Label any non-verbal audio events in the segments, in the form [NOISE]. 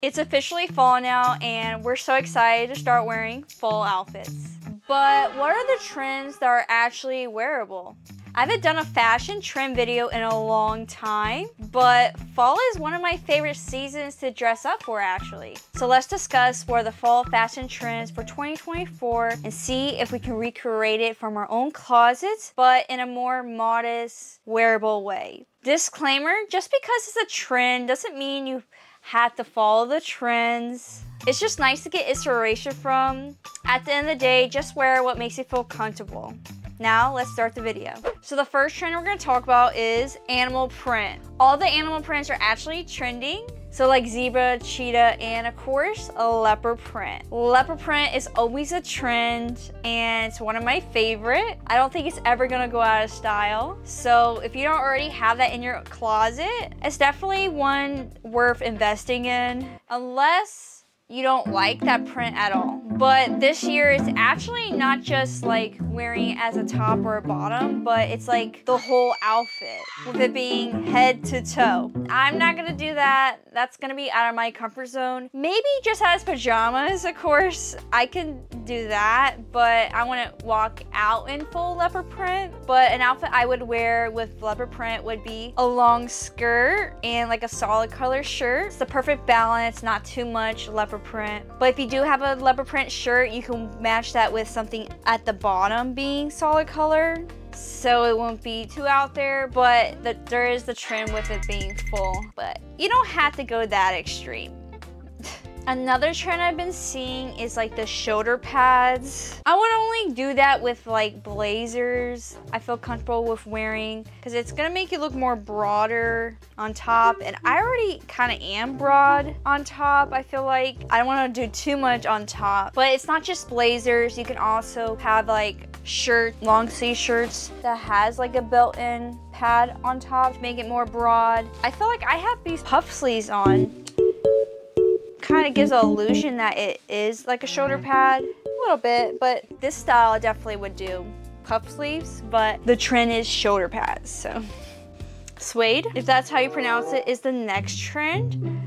It's officially fall now and we're so excited to start wearing fall outfits. But what are the trends that are actually wearable? I haven't done a fashion trend video in a long time, but fall is one of my favorite seasons to dress up for actually. So let's discuss what are the fall fashion trends for 2024 and see if we can recreate it from our own closets, but in a more modest, wearable way. Disclaimer, just because it's a trend doesn't mean you have to follow the trends. It's just nice to get inspiration from. At the end of the day, just wear what makes you feel comfortable. Now let's start the video. So the first trend we're gonna talk about is animal print. All the animal prints are actually trending. So like zebra, cheetah, and of course, a leopard print. Leopard print is always a trend and it's one of my favorite. I don't think it's ever gonna go out of style. So if you don't already have that in your closet, it's definitely one worth investing in. Unless you don't like that print at all. But this year it's actually not just like wearing it as a top or a bottom, but it's like the whole outfit with it being head to toe. I'm not gonna do that. That's gonna be out of my comfort zone. Maybe just as pajamas, of course. I can do that, but I wanna walk out in full leopard print. But an outfit I would wear with leopard print would be a long skirt and like a solid color shirt. It's the perfect balance, not too much leopard print. But if you do have a leopard print shirt, you can match that with something at the bottom being solid color. So it won't be too out there, but the, there is the trend with it being full. But you don't have to go that extreme. Another trend I've been seeing is like the shoulder pads. I would only do that with like blazers I feel comfortable with wearing because it's gonna make you look more broader on top and I already kind of am broad on top I feel like. I don't want to do too much on top but it's not just blazers you can also have like shirt, long sleeve shirts that has like a built-in pad on top to make it more broad. I feel like I have these puff sleeves on kind of gives an illusion that it is like a shoulder pad a little bit, but this style definitely would do puff sleeves, but the trend is shoulder pads, so. [LAUGHS] Suede, if that's how you pronounce it, is the next trend.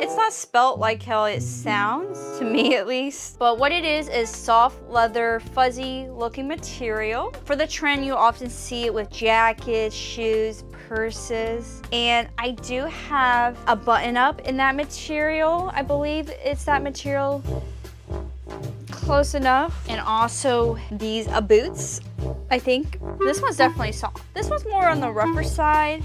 It's not spelt like how it sounds, to me at least. But what it is, is soft leather, fuzzy looking material. For the trend, you often see it with jackets, shoes, purses. And I do have a button up in that material. I believe it's that material. Close enough. And also these uh, boots, I think. This one's definitely soft. This one's more on the rougher side.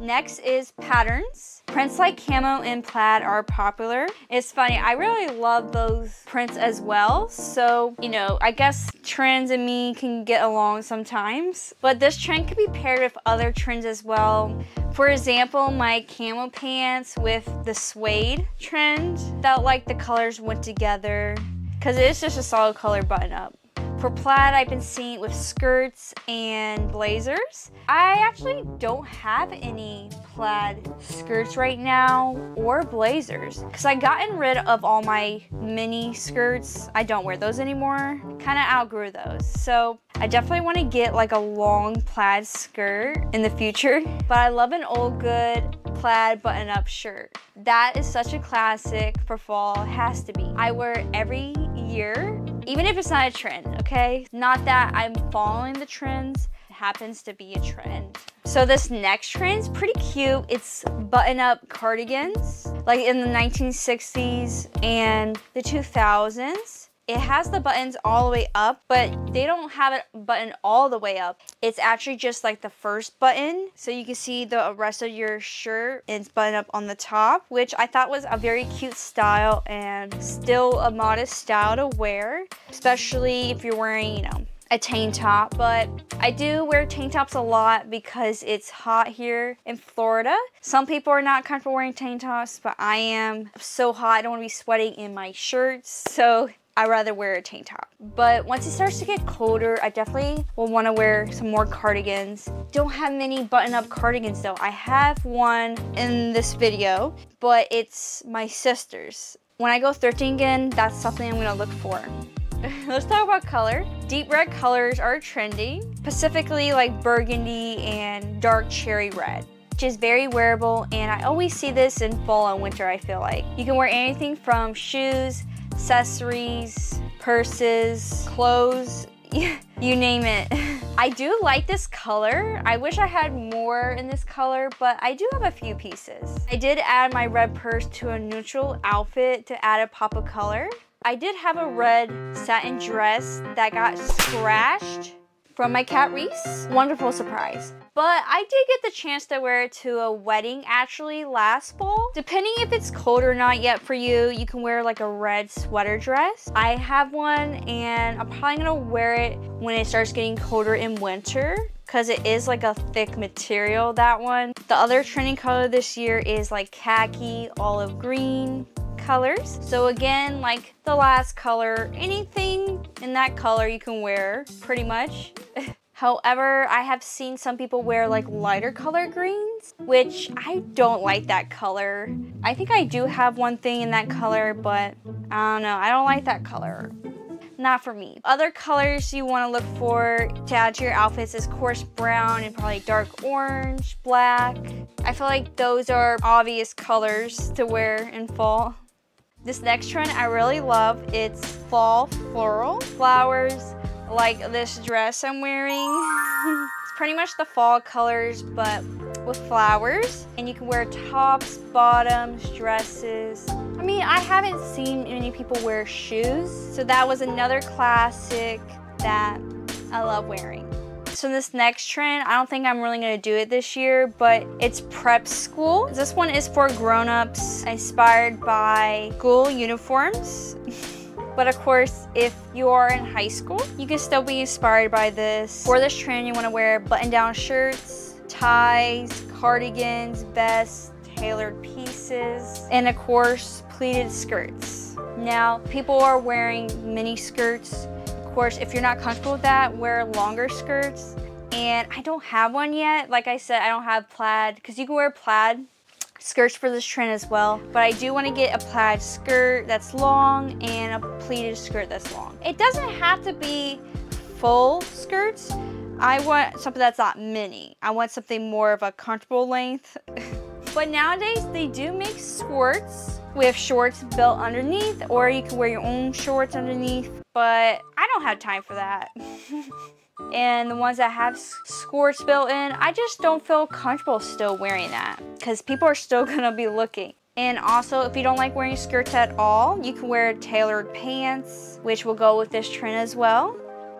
Next is patterns. Prints like camo and plaid are popular. It's funny, I really love those prints as well. So, you know, I guess trends and me can get along sometimes. But this trend can be paired with other trends as well. For example, my camo pants with the suede trend. Felt like the colors went together because it's just a solid color button up. For plaid, I've been seeing it with skirts and blazers. I actually don't have any plaid skirts right now or blazers because I've gotten rid of all my mini skirts. I don't wear those anymore. Kind of outgrew those. So I definitely want to get like a long plaid skirt in the future, [LAUGHS] but I love an old good plaid button-up shirt. That is such a classic for fall, has to be. I wear it every year, even if it's not a trend, okay? Not that I'm following the trends, it happens to be a trend. So this next trend is pretty cute. It's button-up cardigans, like in the 1960s and the 2000s. It has the buttons all the way up, but they don't have it button all the way up. It's actually just like the first button. So you can see the rest of your shirt is buttoned up on the top, which I thought was a very cute style and still a modest style to wear, especially if you're wearing, you know, a tank top, but I do wear tank tops a lot because it's hot here in Florida. Some people are not comfortable wearing tank tops, but I am so hot. I don't want to be sweating in my shirts. So I rather wear a tank top. But once it starts to get colder, I definitely will want to wear some more cardigans. Don't have many button-up cardigans though. I have one in this video, but it's my sister's. When I go thrifting again, that's something I'm gonna look for. [LAUGHS] Let's talk about color. Deep red colors are trending, specifically like burgundy and dark cherry red. which is very wearable and I always see this in fall and winter I feel like. You can wear anything from shoes, accessories, purses, clothes, [LAUGHS] you name it. [LAUGHS] I do like this color. I wish I had more in this color, but I do have a few pieces. I did add my red purse to a neutral outfit to add a pop of color. I did have a red satin dress that got scratched from my cat mm-hmm. Reese. Wonderful surprise. But I did get the chance to wear it to a wedding actually last fall. Depending if it's cold or not yet for you, you can wear like a red sweater dress. I have one and I'm probably gonna wear it when it starts getting colder in winter because it is like a thick material, that one. The other trending color this year is like khaki, olive green, colors. So again, like the last color, anything in that color you can wear pretty much. [LAUGHS] However, I have seen some people wear like lighter color greens, which I don't like that color. I think I do have one thing in that color, but I don't know. I don't like that color. Not for me. Other colors you want to look for to add to your outfits is coarse brown and probably dark orange, black. I feel like those are obvious colors to wear in fall. This next trend I really love. It's fall floral flowers like this dress I'm wearing. [LAUGHS] it's pretty much the fall colors but with flowers and you can wear tops, bottoms, dresses. I mean I haven't seen many people wear shoes so that was another classic that I love wearing. So this next trend, I don't think I'm really gonna do it this year, but it's prep school. This one is for grown-ups, inspired by school uniforms. [LAUGHS] But of course, if you are in high school, you can still be inspired by this. For this trend, you wanna wear button-down shirts, ties, cardigans, vests, tailored pieces, and of course, pleated skirts. Now, people are wearing mini skirts course, if you're not comfortable with that, wear longer skirts. And I don't have one yet. Like I said, I don't have plaid because you can wear plaid skirts for this trend as well. But I do want to get a plaid skirt that's long and a pleated skirt that's long. It doesn't have to be full skirts. I want something that's not mini. I want something more of a comfortable length. [LAUGHS] but nowadays they do make skirts with shorts built underneath or you can wear your own shorts underneath but I don't have time for that. [LAUGHS] and the ones that have skirts built in, I just don't feel comfortable still wearing that because people are still [LAUGHS] gonna be looking. And also, if you don't like wearing skirts at all, you can wear tailored pants, which will go with this trend as well.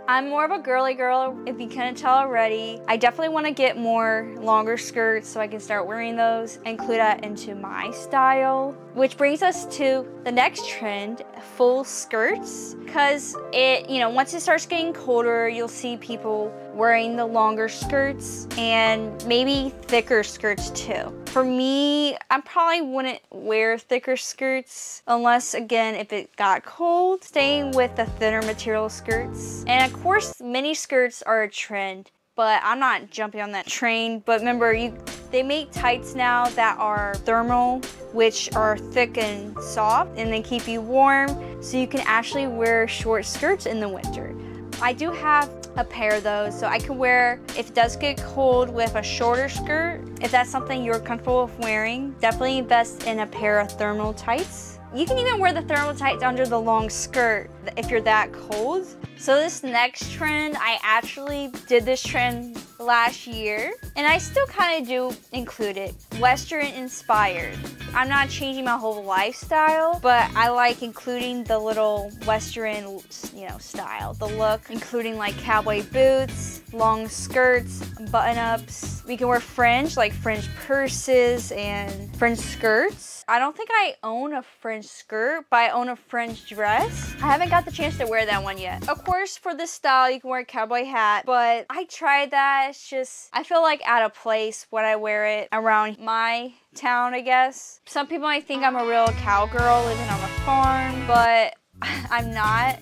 I'm more of a girly girl, if you couldn't tell already. I definitely want to get more longer skirts so I can start wearing those, and include that into my style. Which brings us to the next trend, full skirts. Because it, you know, once it starts getting colder, you'll see people wearing the longer skirts and maybe thicker skirts too. For me, I probably wouldn't wear thicker skirts unless, again, if it got cold, staying with the thinner material skirts. And of course, mini skirts are a trend but I'm not jumping on that train. But remember, you they make tights now that are thermal, which are thick and soft, and they keep you warm, so you can actually wear short skirts in the winter. I do have a pair of those, so I can wear, if it does get cold, with a shorter skirt. If that's something you're comfortable with wearing, definitely invest in a pair of thermal tights. You can even wear the thermal tights under the long skirt if you're that cold. So this next trend, I actually did this trend last year and I still kind of do include it. Western inspired. I'm not changing my whole lifestyle, but I like including the little Western, you know, style, the look, including like cowboy boots, long skirts, button-ups. We can wear fringe, like fringe purses and fringe skirts. I don't think I own a fringe skirt, but I own a fringe dress. I haven't got the chance to wear that one yet. Of course, for this style, you can wear a cowboy hat, but I tried that. It's just, I feel like out of place when I wear it around my town, I guess. Some people might think I'm a real cowgirl living on a farm, but [LAUGHS] I'm not.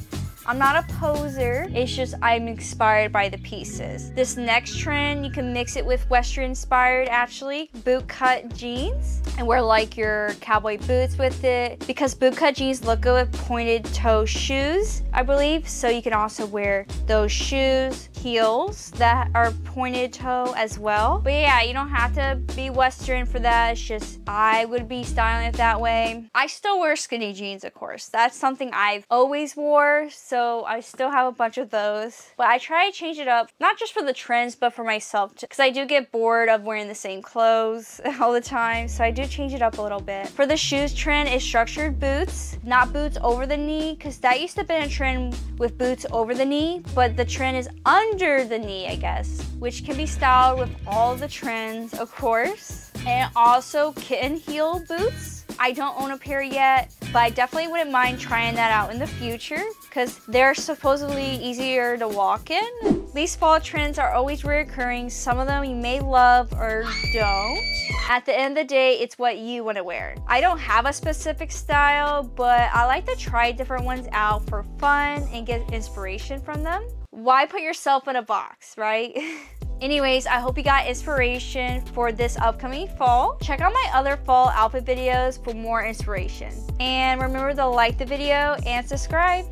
I'm not a poser. It's just I'm inspired by the pieces. This next trend, you can mix it with Western inspired actually. Boot cut jeans and wear like your cowboy boots with it because boot cut jeans look good with pointed toe shoes, I believe. So you can also wear those shoes, heels that are pointed toe as well. But yeah, you don't have to be Western for that. It's just I would be styling it that way. I still wear skinny jeans, of course. That's something I've always wore. So I still have a bunch of those. But I try to change it up, not just for the trends, but for myself. Because I do get bored of wearing the same clothes [LAUGHS] all the time. So I do change it up a little bit. For the shoes trend is structured boots, not boots over the knee. Because that used to been a trend with boots over the knee. But the trend is under the knee, I guess. Which can be styled with all the trends, of course. And also kitten heel boots. I don't own a pair yet, but I definitely wouldn't mind trying that out in the future because they're supposedly easier to walk in. These fall trends are always reoccurring. Some of them you may love or don't. At the end of the day, it's what you want to wear. I don't have a specific style, but I like to try different ones out for fun and get inspiration from them. Why put yourself in a box, right? [LAUGHS] Anyways, I hope you got inspiration for this upcoming fall. Check out my other fall outfit videos for more inspiration. And remember to like the video and subscribe.